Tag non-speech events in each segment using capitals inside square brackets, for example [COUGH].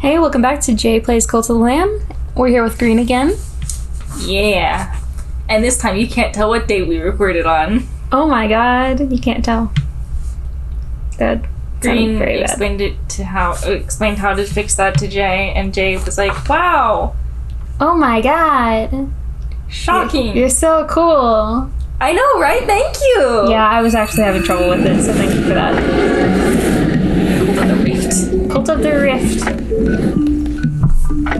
Hey, welcome back to Jay Plays Cult of the Lamb. We're here with Green again. Yeah. And this time you can't tell what date we recorded on. Oh my god, you can't tell. Good. Green very bad. explained it to how explained how to fix that to Jay, and Jay was like, "Wow, Oh my god. shocking! You're so cool. I know, right? Thank you." Yeah, I was actually having trouble with it, so thank you for that. Cult of the Rift.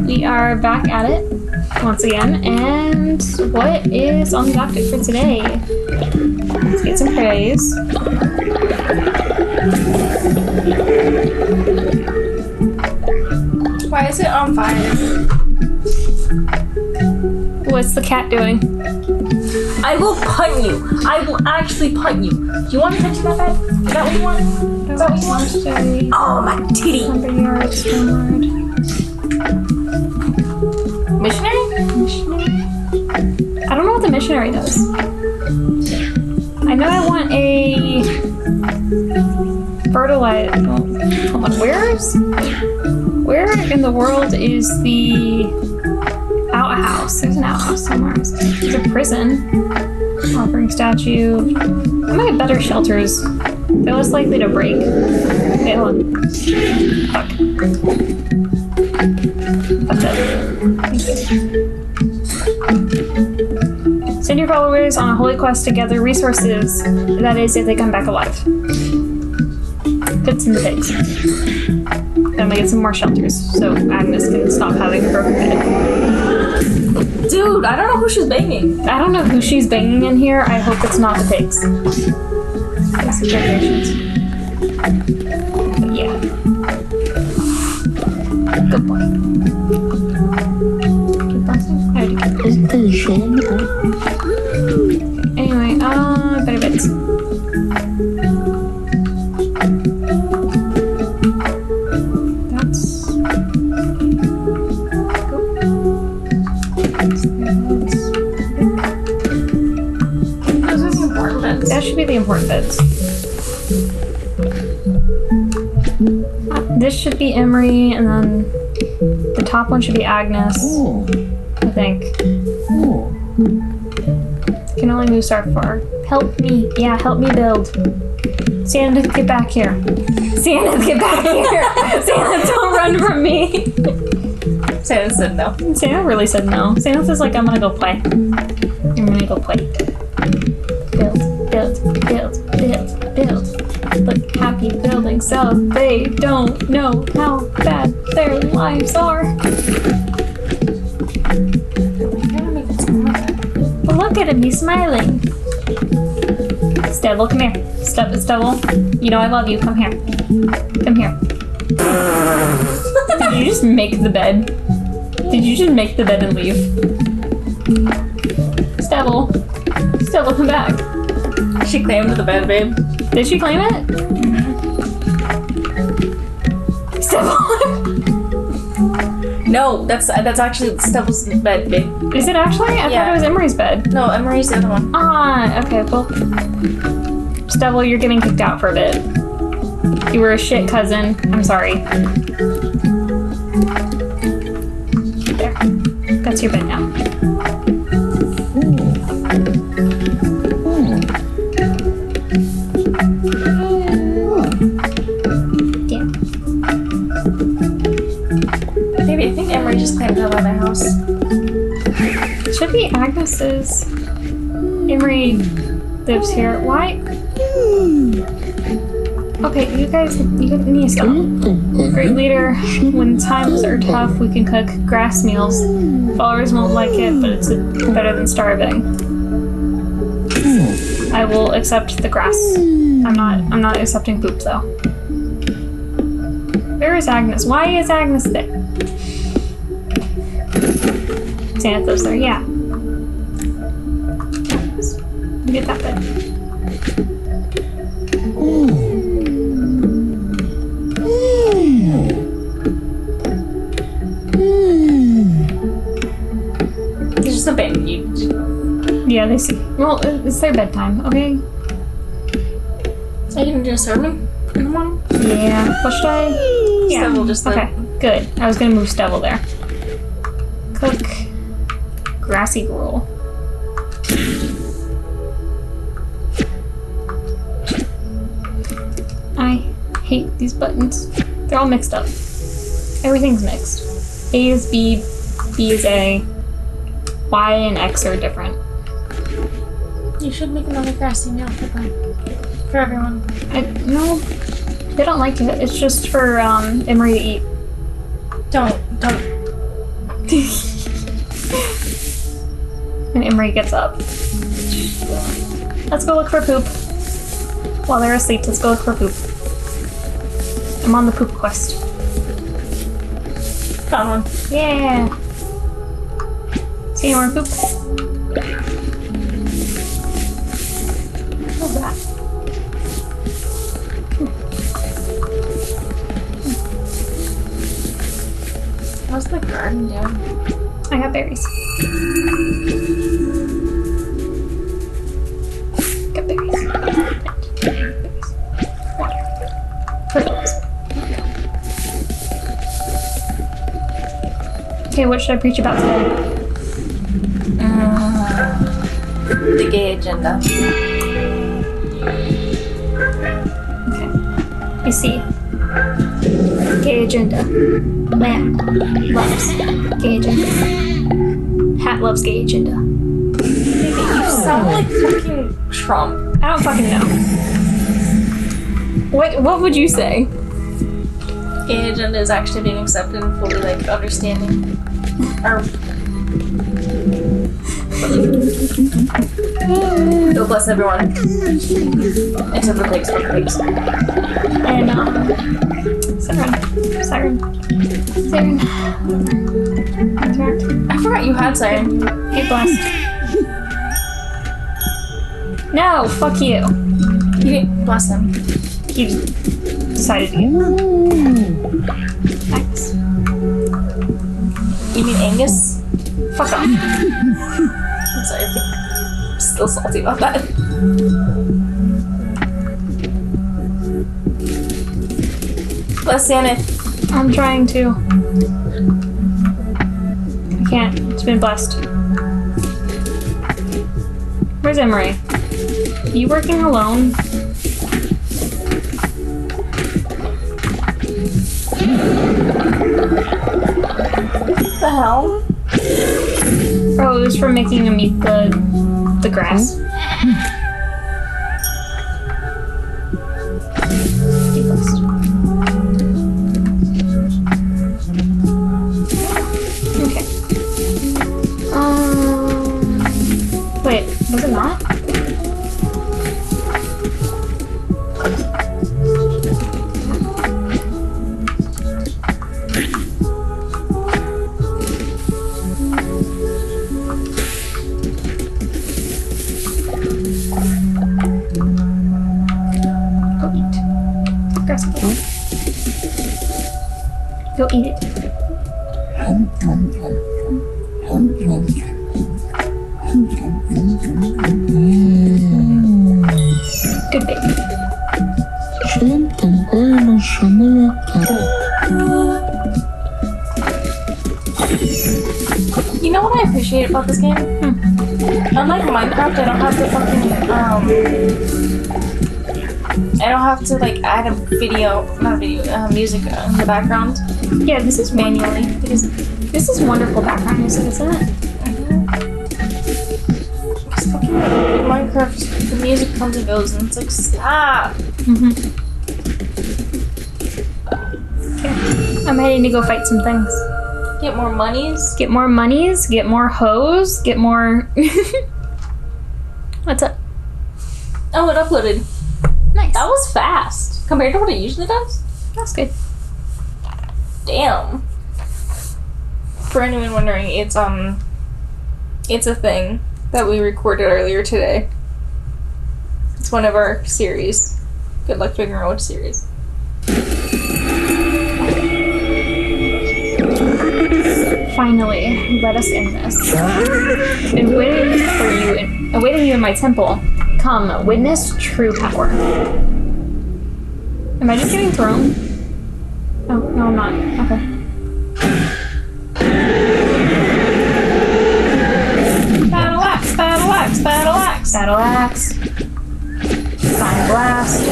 We are back at it once again, and what is on the docket for today? Let's get some praise. Why is it on fire? What's the cat doing? I will punt you. I will actually punt you. Do you want to touch that bed? Is that what you want? Is that what you want? Oh my titty! Missionary? missionary. I don't know what the missionary does. I know I want a fertilizer. Hold on, where's where in the world is the outhouse? There's an outhouse somewhere. There's a prison. Offering statue. I might have better shelters. They're less likely to break. Okay, hold on. Fuck. That's it. Send your followers on a holy quest to gather resources. That is, if they come back alive. Fits in the pigs. Then I'm get some more shelters so Agnes can stop having a broken bed. Dude, I don't know who she's banging. I don't know who she's banging in here. I hope it's not the pigs. Yes, decorations. But yeah. Good boy. Should be Emery, and then the top one should be Agnes. Oh. I think. Oh. Can only move so far. Help me. Yeah, help me build. Santa, get back here. Santa, get back here. [LAUGHS] Santa, don't run from me. Santa said no. Santa really said no. Santa says like, I'm gonna go play. I'm gonna go play. Build, so they don't know how bad their lives are. But look at him, he's smiling. Stubble, come here. Stub, Stubble, you know I love you. Come here. Come here. Did [LAUGHS] you just make the bed? Did you just make the bed and leave? Stubble. Stubble, come back. She claimed the bed, babe. Did she claim it? Stubble. No, that's that's actually Stubble's bed, babe. Is it actually? I thought it was Emery's bed. No, Emery's the other one. Ah, okay, well. Stubble, you're getting kicked out for a bit. You were a shit cousin. I'm sorry. There. That's your bed now. Be Agnes's. Emery lives here. Why? Okay, you guys, you guys need to stop. Great leader. When times are tough, we can cook grass meals. Followers won't like it, but it's better than starving. I will accept the grass. I'm not. I'm not accepting poop though. Where is Agnes? Why is Agnes there? Santa lives there. Yeah. They see. Well, uh, it's their bedtime. Okay. are you gonna do a sermon in the morning? Yeah. What should I? Yeah. Stubble just Okay. Good. I was gonna move stubble there. Cook grassy gruel. I hate these buttons. They're all mixed up. Everything's mixed. A is B, B is A. Y and X are different. You should make another grassy meal for them. For everyone. I no, they don't like it. It's just for um, Emery to eat. Don't, don't. [LAUGHS] and Emery gets up. Let's go look for poop. While they're asleep, let's go look for poop. I'm on the poop quest. Found one. Yeah. See more poop? How's the garden doing? I got berries. Got berries. Okay, what should I preach about today? Uh, the gay agenda. You see, gay agenda. Man loves gay agenda. Hat loves gay agenda. You sound like fucking Trump. I don't fucking know. What What would you say? Gay agenda is actually being accepted and fully like understanding. Or [LAUGHS] Bless everyone. Except for pigs, for pigs. And um, siren, siren, siren. Interact. I forgot you had siren. Hey, blast. No, fuck you. You didn't bless him. He decided to get. Thanks. You mean Angus? Fuck off. [LAUGHS] I'm sorry. Still salty about that. Bless Santa. I'm trying to. I can't. It's been blessed. Where's Emery? You working alone? What the hell? Oh, it was from making him eat the the grass. Mm-hmm. Have to like add a video, not a video, uh, music in the background Yeah, this is manually because this is wonderful background music, isn't it? Minecraft, the music comes and goes, and it's like stop. Mm-hmm. Okay. I'm heading to go fight some things. Get more monies. Get more monies, get more hoes, get more. [LAUGHS] What's up? Oh, it uploaded. Nice. That was fast compared to what it usually does. That's good. Damn. For anyone wondering, it's um, it's a thing that we recorded earlier today. It's one of our series. Good luck figuring out which series. Finally, let us in this. Been waiting for you, in, awaiting you in my temple. Come, witness true power. Am I just getting thrown? Oh, no, I'm not. Okay. Battle axe, battle axe, battle axe, battle axe. Fire blast.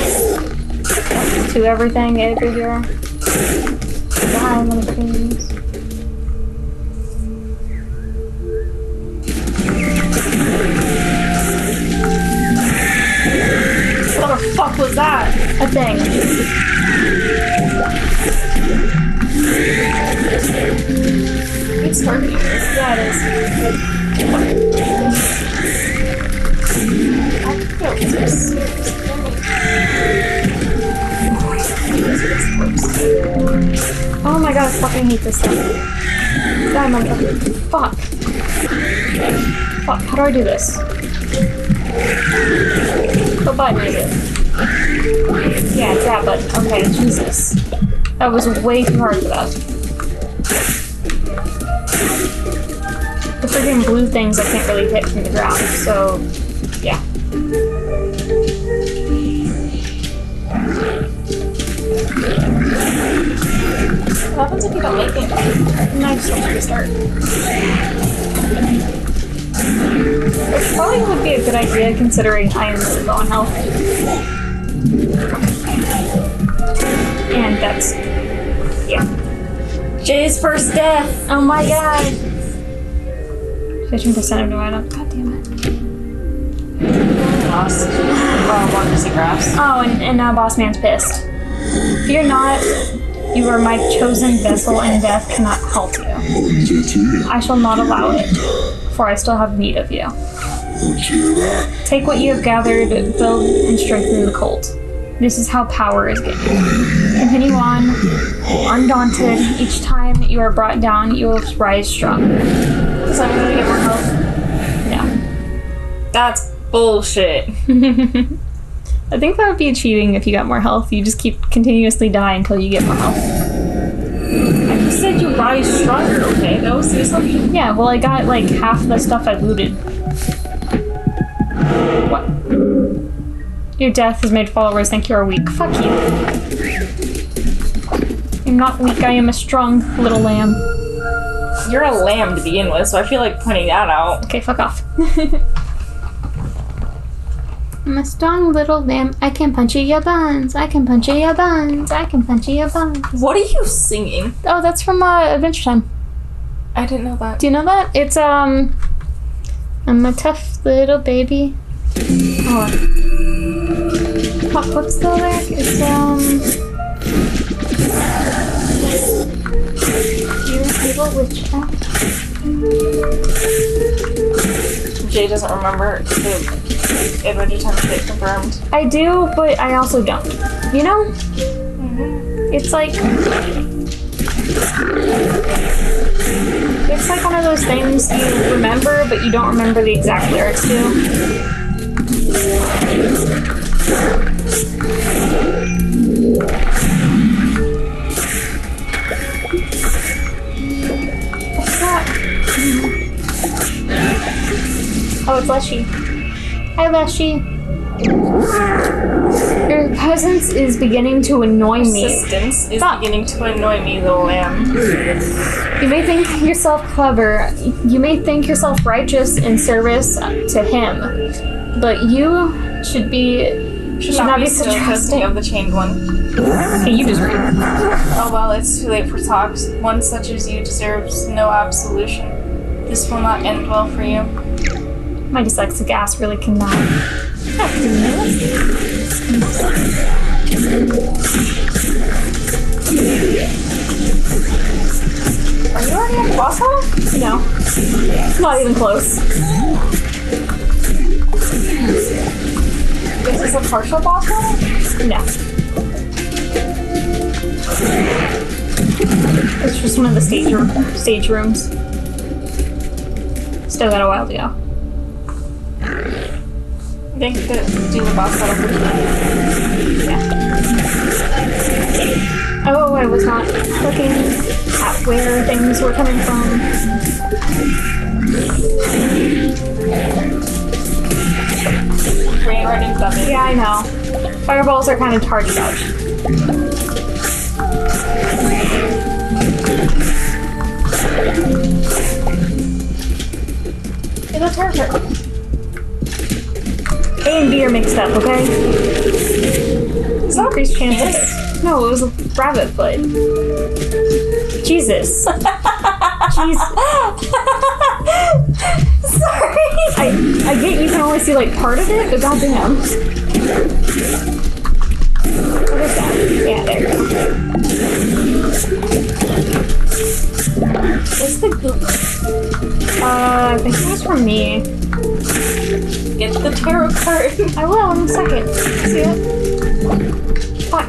To everything everywhere. Die, little things. The fuck was that? A thing. It's targeting me. Yeah, it is. I feel this. Oh my god, I fucking hate this thing. Die, motherfucker. Fuck. Fuck, how do I do this? Is it? Yeah, that button. Okay, Jesus. That was way too hard for that. The freaking blue things I can't really hit from the ground, so yeah. What happens if you don't like it? And I just want to start. Which probably would be a good idea considering I am really low on health. And that's yeah. Jay's first death. Oh my god. Fifteen percent of Nevada. God damn it. Lost. Oh, Marcus and Grass. Oh, and, and now Boss Man's pissed. Fear not, you are my chosen vessel, and death cannot help you. I shall not allow it, for I still have need of you. Take what you have gathered, build and strengthen the cult. This is how power is gained. Continue on, undaunted. Each time you are brought down, you will rise strong. Does that mean we get more health? Yeah. That's bullshit. [LAUGHS] I think that would be cheating if you got more health. You just keep continuously die until you get more health. You said you rise stronger, okay? That was the assumption. Yeah, well, I got like half the stuff I looted. Your death has made followers think you are weak. Fuck you. I'm not weak, I am a strong little lamb. You're a lamb to begin with, so I feel like pointing that out. Okay, fuck off. [LAUGHS] I'm a strong little lamb. I can punch you your buns. I can punch you your buns. I can punch you your buns. What are you singing? Oh, that's from uh, Adventure Time. I didn't know that. Do you know that? It's um I'm a tough little baby. Oh. Fuck, what's the lyric? It's um You evil witch act. Jay doesn't remember the Adventure Time shit confirmed. I do, but I also don't. You know? It's like It's like one of those things you remember, but you don't remember the exact lyrics to. What's that? Oh, it's Leshy. Hi, Leshy. Your presence is beginning to annoy me. Assistance is Stop. beginning to annoy me, little lamb. You may think yourself clever. You may think yourself righteous in service to him, but you should be should not be still trusting of the chained one. Okay, you just read. Oh well, it's too late for talks. One such as you deserves no absolution. This will not end well for you. My dyslexic ass really cannot. Are you already at the boss? No, not even close. Is this a partial boss battle? No. It's just one of the stage room, stage rooms. Still got a while to go. I think that do the boss battle for today. Oh, I was not looking at where things were coming from. Ran right into that Yeah, I know. Fireballs are kind of hard to dodge. Hey, that's her turn. are mixed up, okay? It's not increased chances. No, it was a rabbit foot. Jesus. [LAUGHS] Jesus. [LAUGHS] I, I get you can only see like part of it, but goddamn. What is that? Yeah, there you go. The goop? Uh, I think it was from me. Get the tarot card. [LAUGHS] I will in a second. See it? Fuck.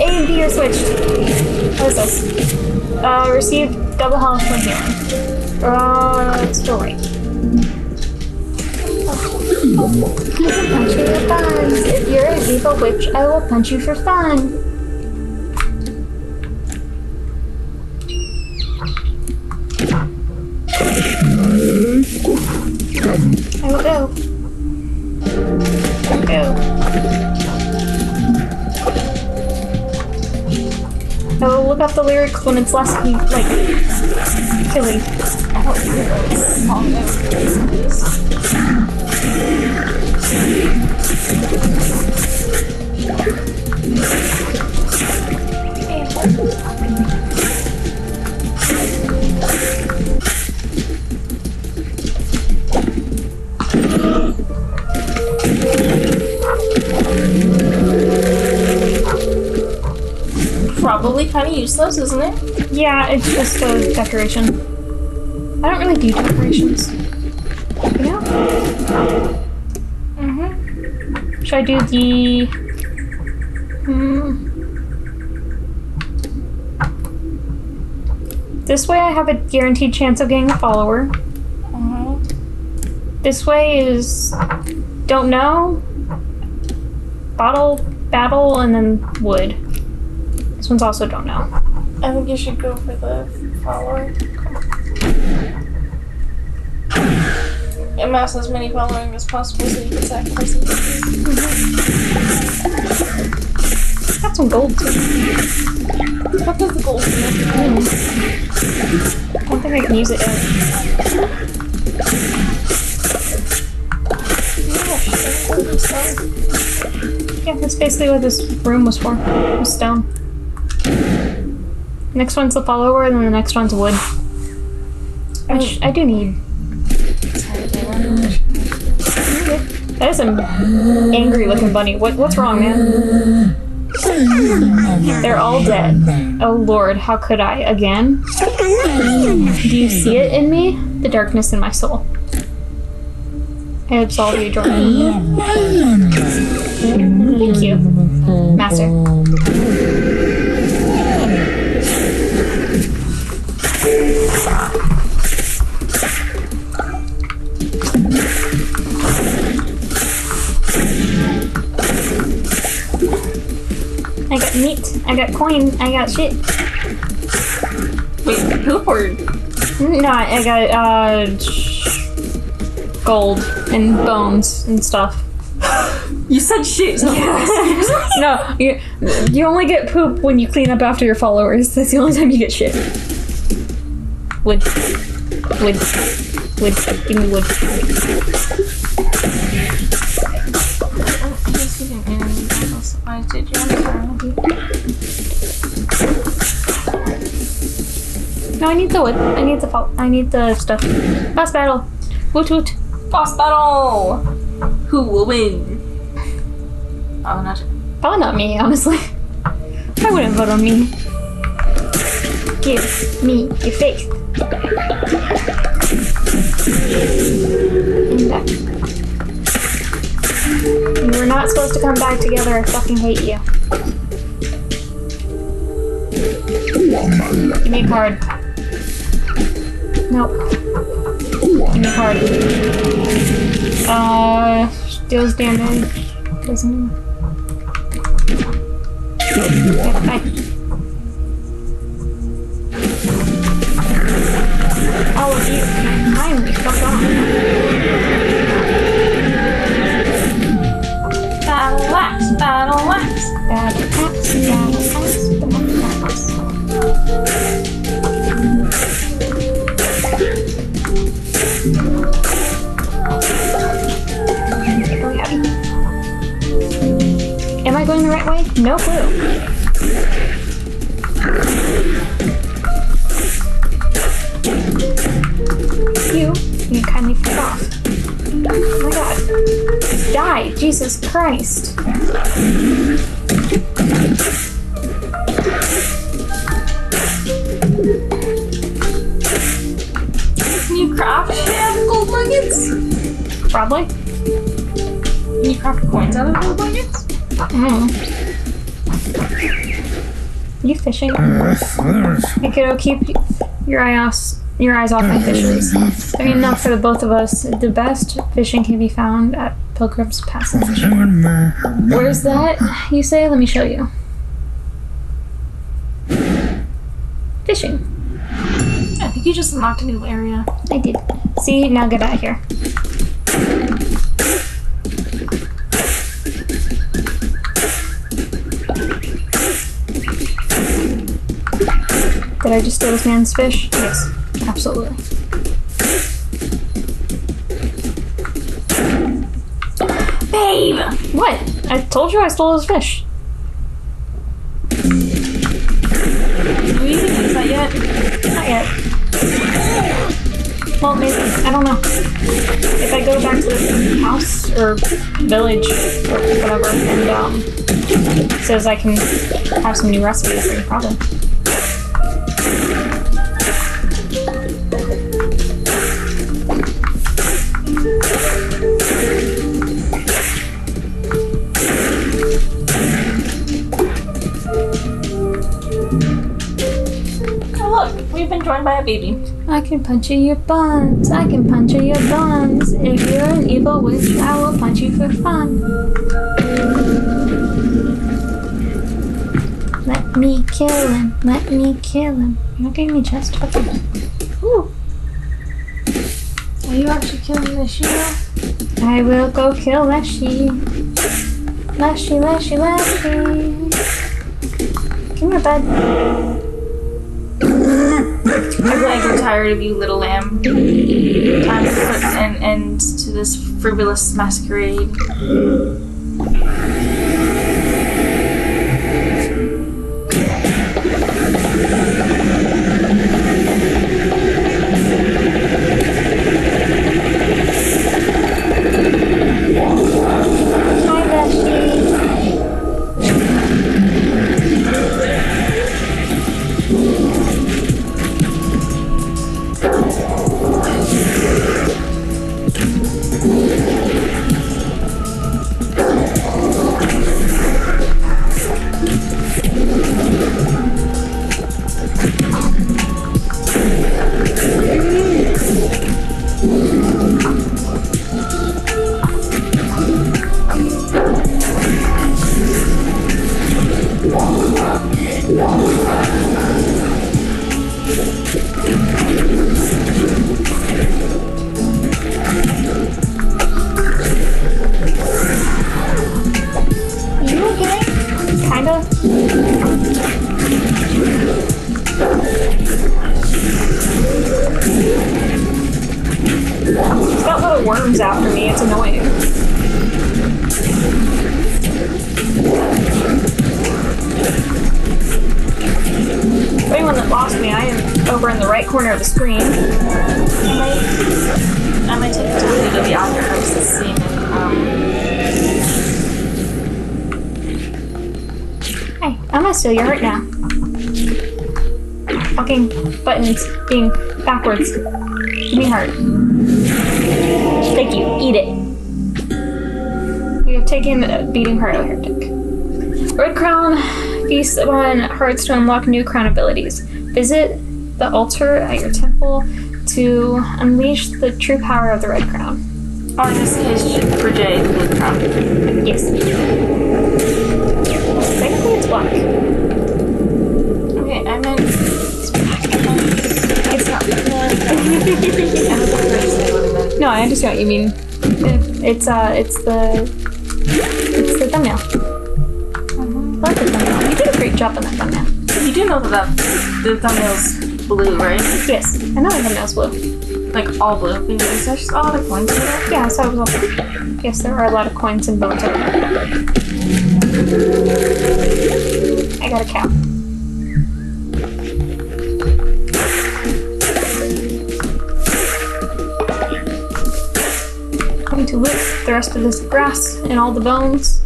A and B are switched. What is this? Uh, receive double health when healing. Uh, it's still right. I can punch you for fun. If you're an evil witch, I will punch you for fun. I will go. Go. I will look up the lyrics when it's less like killy. I Probably kind of useless, isn't it? Yeah, it's just a decoration. I don't really do decorations. Mm-hmm. Should I do the? Hmm. This way, I have a guaranteed chance of getting a follower. Uh-huh. This way is don't know, bottle, battle, and then wood. This one's also don't know. I think you should go for the follower. Amass as many following as possible so you can sacrifice it. Got some gold too. What does the gold do? I don't think I can use it yet. Yeah, that's basically what this room was for. Was stone. Next one's the follower, and then the next one's wood. Which I do need. That is an angry looking bunny. What what's wrong, man? They're all dead. Oh lord, how could I? Again? Do you see it in me? The darkness in my soul. I absolve you, Jordan. Thank you, Master. I got coin. I got shit. Wait, poop or No, I got uh gold and bones and stuff. you said shit? [LAUGHS] No, you you only get poop when you clean up after your followers. That's the only time you get shit. Wood, wood, wood. Give me wood. Need the wood. I need the fo- I need the stuff. Boss battle. Woot woot. Boss battle! Who will win? Oh, not Probably not me, honestly. I wouldn't vote on me. Give me your faith. And back. You were not supposed to come back together. I fucking hate you. Give me a card. Nope. Me a card. Uh, deals damage. Doesn't. No clue. You, you kindly fuck off. Oh my god. Die, Jesus Christ. Can you craft shit gold nuggets? Probably. Can you craft coins out of gold nuggets? Mm. You fishing? Kiddo, keep your eye off your eyes off my fisheries. They're enough for the both of us. The best fishing can be found at Pilgrim's Passage. Where's that? You say? Let me show you. Fishing. I think you just unlocked a new area. I did. See, now get out of here. Did I just steal this man's fish? Yes, absolutely. Babe! What? I told you I stole his fish. Do we even use that yet? Not yet. Well, maybe. I don't know. If I go back to the house or village or whatever and um, says I can have some new recipes, then probably. We've been joined by a baby. I can puncture your buns. I can puncture your buns. If you're an evil witch, I will punch you for fun. Let me kill him. Let me kill him. You're giving me chest. Okay. Ooh. Are you actually killing the Sheila? I will go kill Leshy. Leshy, Leshy, Leshy. Come here, bud. I feel like we're tired of you, little lamb. Time to put an end to this frivolous masquerade. Being backwards. Give me heart. Thank you. Eat it. We have taken a beating heart of heretic. Red Crown feasts upon hearts to unlock new crown abilities. Visit the altar at your temple to unleash the true power of the Red Crown. or in this case, for Jay, the blue crown. Yes. You mean. It's uh, it's the, it's the thumbnail. I like the thumbnail. You did a great job on that thumbnail. You do know that the thumbnail's blue, right? Yes, I know the thumbnail's blue. Like all blue. Because there's just all the coins in it. Yeah, so it was all blue. Yes, there are a lot of coins and bones over there. I got a cow. The rest of this grass and all the bones.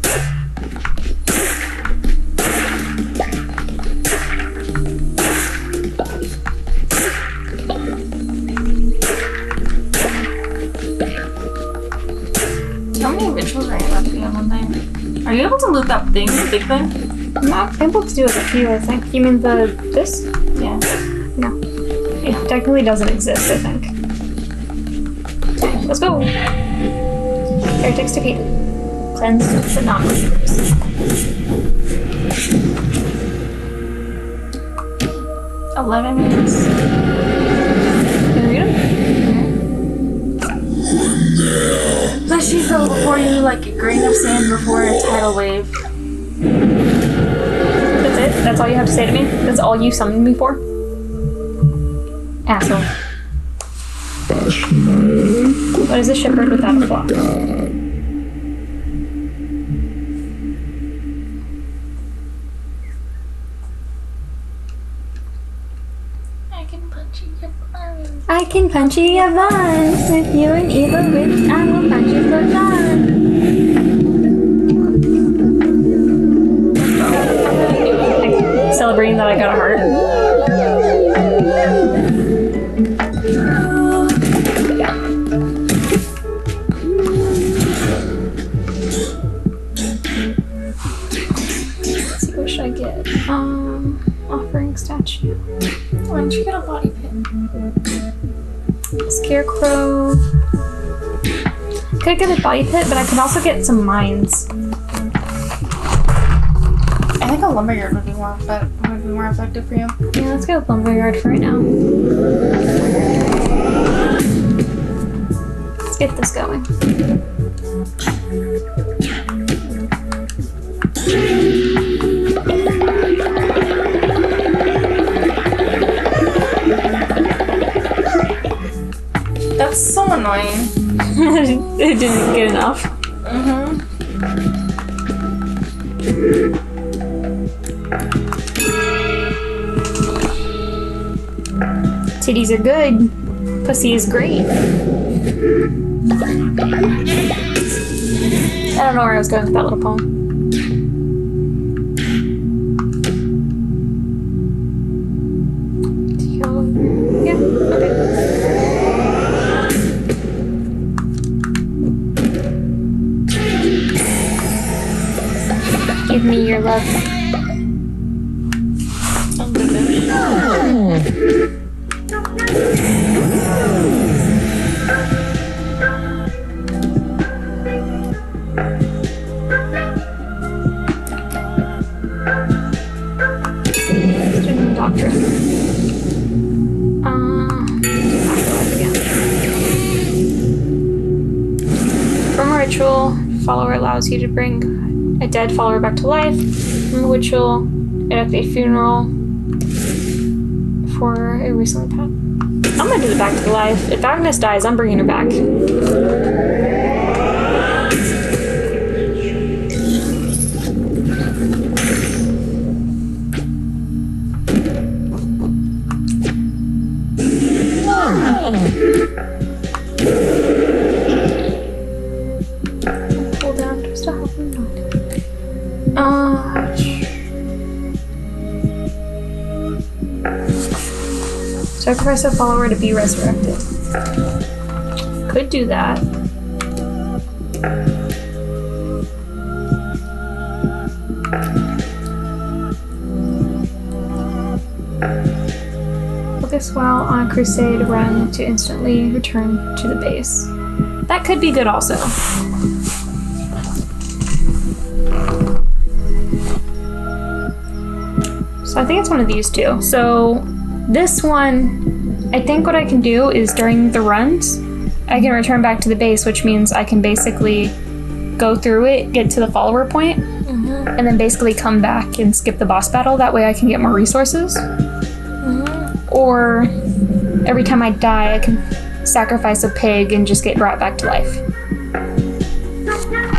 How many rituals are you left to on one thing? Are you able to loot that thing, the big thing? I'm not able to do it a few, I think. You mean the this? Yeah. No. It technically doesn't exist, I think. Okay, let's go. Heretics defeated. Cleansed but not. Eleven minutes. Can you read them? Leshy fell before you like a grain of sand before a tidal wave. That's it? That's all you have to say to me? That's all you summoned me for? Asshole. What is a shepherd without a flock? Can punch you a bunch. If you're an evil witch, I will punch you for fun. Celebrating that I got a heart. Let's see, what should I get? Um, offering statue. Why don't you get a body pit? Scarecrow. Could get a body pit, but I could also get some mines. I think a lumberyard would be more effect- would be more effective for you. Yeah, let's go with lumberyard for right now. Let's get this going. It didn't get enough. Mm-hmm. Titties are good. Pussy is great. I don't know where I was going with that little poem. A dead follower back to life. A ritual, at a funeral for a recently passed. I'm gonna do the back to life. If Agnes dies, I'm bringing her back. Sacrifice a follower to be resurrected. Could do that. Focus while on a crusade, run to instantly return to the base. That could be good also. So I think it's one of these two. So this one, I think what I can do is during the runs, I can return back to the base, which means I can basically go through it, get to the follower point, mm-hmm. and then basically come back and skip the boss battle. That way I can get more resources. Mm-hmm. Or every time I die, I can sacrifice a pig and just get brought back to life.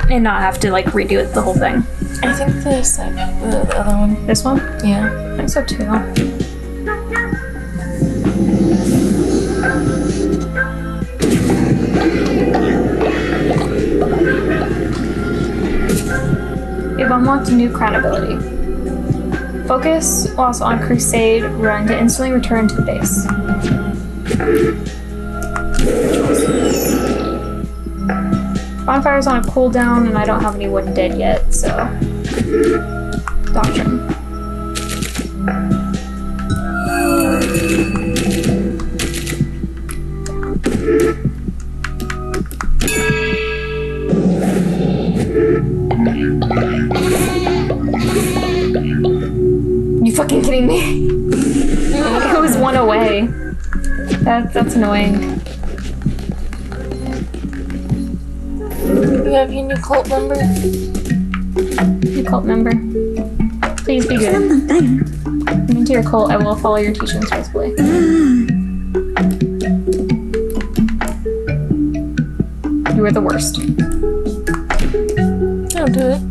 And not have to like redo it the whole thing. I think the second, the, the other one. This one? Yeah. I think so too. You've unlocked new crown ability. Focus whilst on Crusade run to instantly return to the base. Bonfire's on a cooldown, and I don't have any wood dead yet, so. Doctrine. that's annoying. You have your new cult member? New cult member. Please be good. Come into your cult, I will follow your teachings faithfully. You are the worst. Don't do it.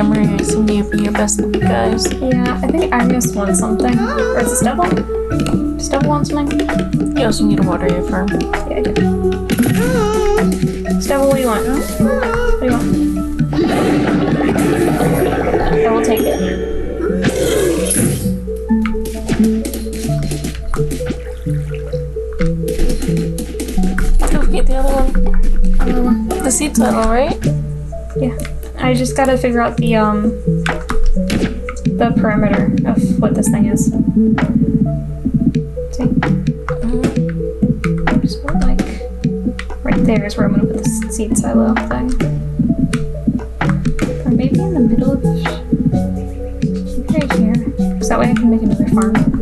And Emery seem to be your best guys. Yeah, I think Agnes wants something. Or is it Stubble? Stubble something? You also need to water your farm. Yeah, I do. Stubble, what do you want? What do you want? I will take it. The other one. Um, The seed saddle, right? yeah. I just gotta figure out the, um, the perimeter of what this thing is. See? Just like, right there is where I'm gonna put the seed silo thing. Or maybe in the middle of right here. So that way I can make another farm.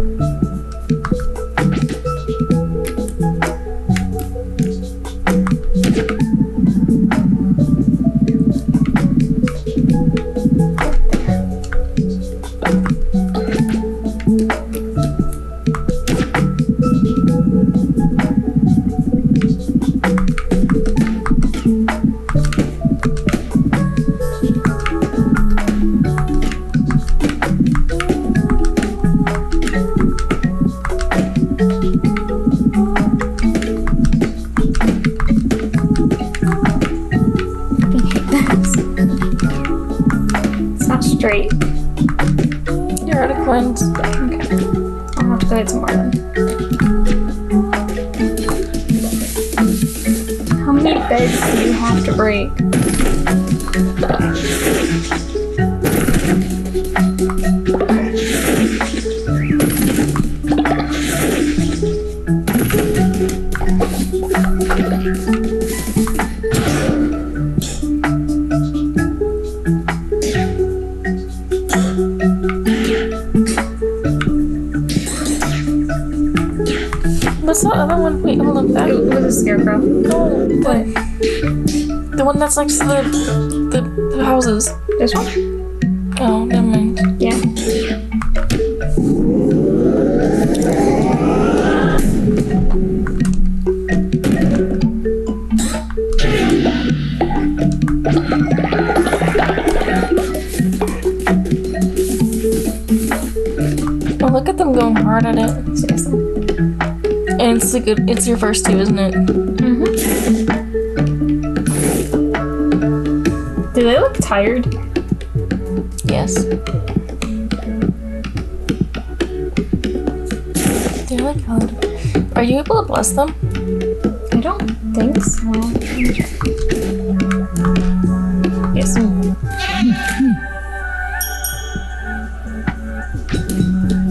How many beds do you have to break? next to the, the, houses. This one? Oh, never mind. Yeah. Oh, look at them going hard at it. It's awesome. And it's, like a, it's your first two, isn't it? Tired? Yes. They're like, how- are you able to bless them? I don't think so. Yes.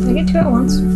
I get two at once?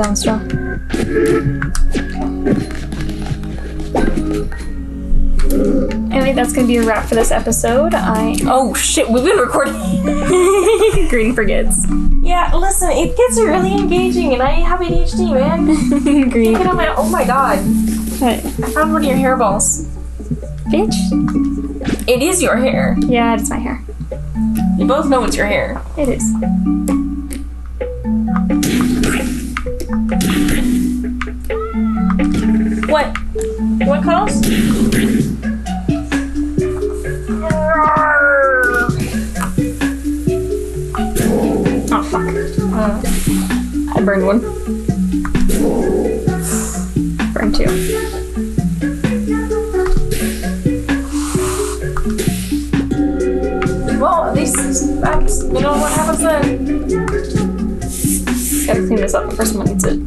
On still. Anyway, that's gonna be a wrap for this episode. I Oh shit, we've been recording. [LAUGHS] Green forgets. Yeah, listen, it gets really engaging, and I have ADHD, man. [LAUGHS] Green. Look at my. Oh my god, What? I found one of your hairballs. Bitch? It is your hair. Yeah, it's my hair. You both know it's your hair. It is. Want cuddles? Oh fuck. Uh, I burned one. Burned two. well, at least that's you know what happens then. Gotta clean this up before someone eats it.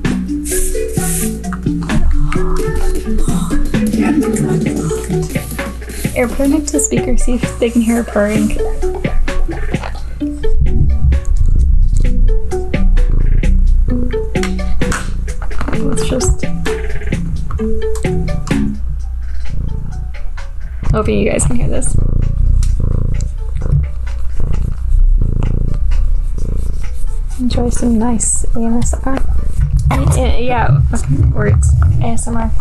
Next to the speaker, see if they can hear her purring. Let's just. Hoping you guys can hear this. Enjoy some nice ASMR. Yeah, yeah, words. ASMR.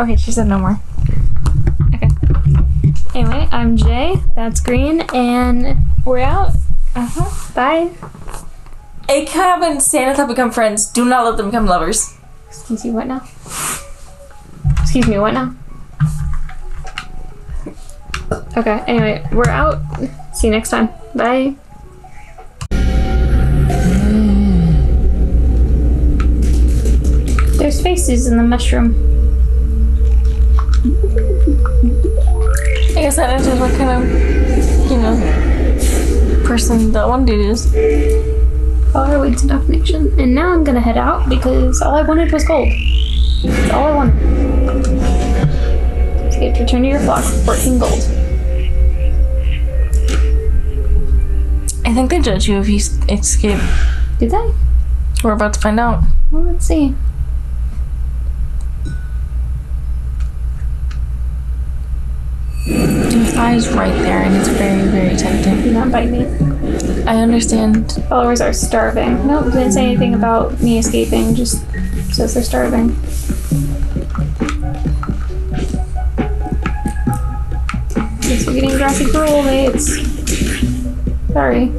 Okay, she said no more. Anyway, I'm Jay, that's Green, and we're out. Uh huh. Bye. A cub and Santa Club become friends. Do not let them become lovers. Excuse me, what now? Excuse me, what now? Okay, anyway, we're out. See you next time. Bye. There's faces in the mushroom. I guess that answers what kind of, you know, person that one dude is. Follow leads to definition. And now I'm gonna head out because all I wanted was gold. That's all I wanted. Escape to return to your flock with 14 gold. I think they judge you if you escape. Did they? We're about to find out. Well, let's see. Eyes right there, and it's very, very tempting. Do not bite me. I understand. Followers are starving. Nope, didn't say anything about me escaping, just says they're starving. Guess we're getting grassy gruel mates. Sorry.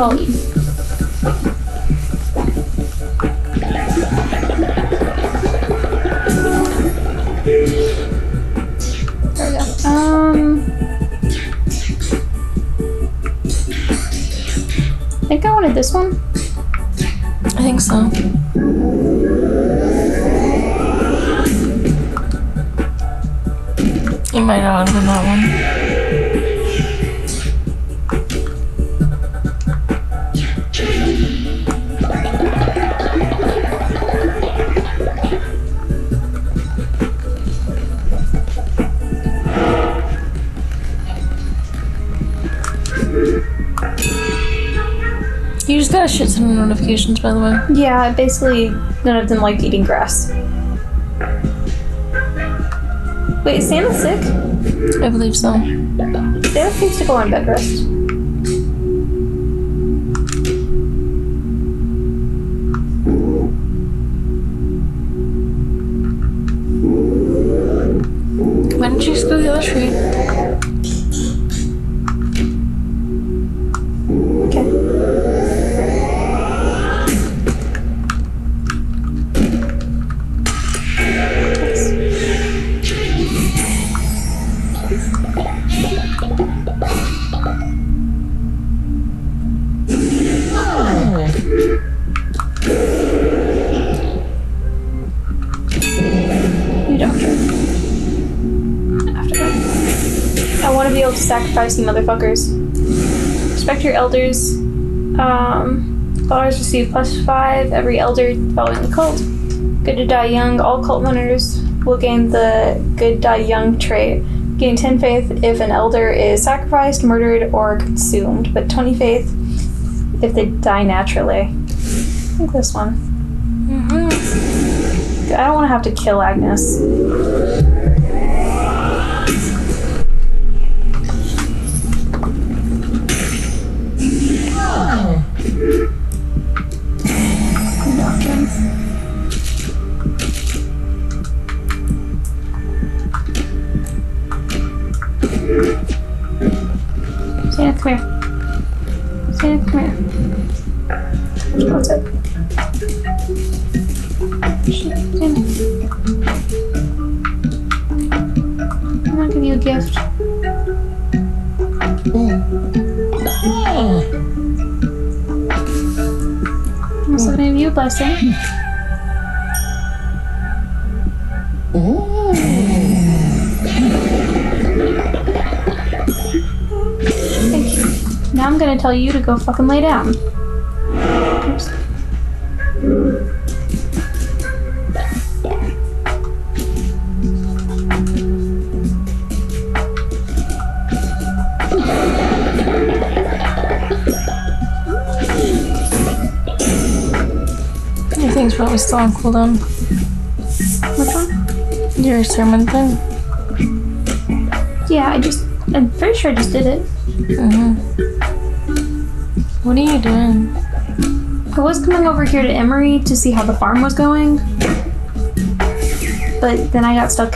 Alright, notifications, by the way. Yeah, basically none of them liked eating grass. Wait, is Santa sick? I believe so. Santa needs to go on bed rest. Able to sacrifice you motherfuckers. Respect your elders. Um, followers receive plus five every elder following the cult. Good to die young. All cult members will gain the good die young trait. Gain 10 faith if an elder is sacrificed, murdered, or consumed, but 20 faith if they die naturally. I think this one. Mm-hmm. I don't want to have to kill Agnes. Tell you to go fucking lay down. Oops. Your thing's probably still on cooldown. Which one? Your sermon thing. Yeah, I just. I'm pretty sure I just did it. Mm-hmm. What are you doing? I was coming over here to Emory to see how the farm was going. But then I got stuck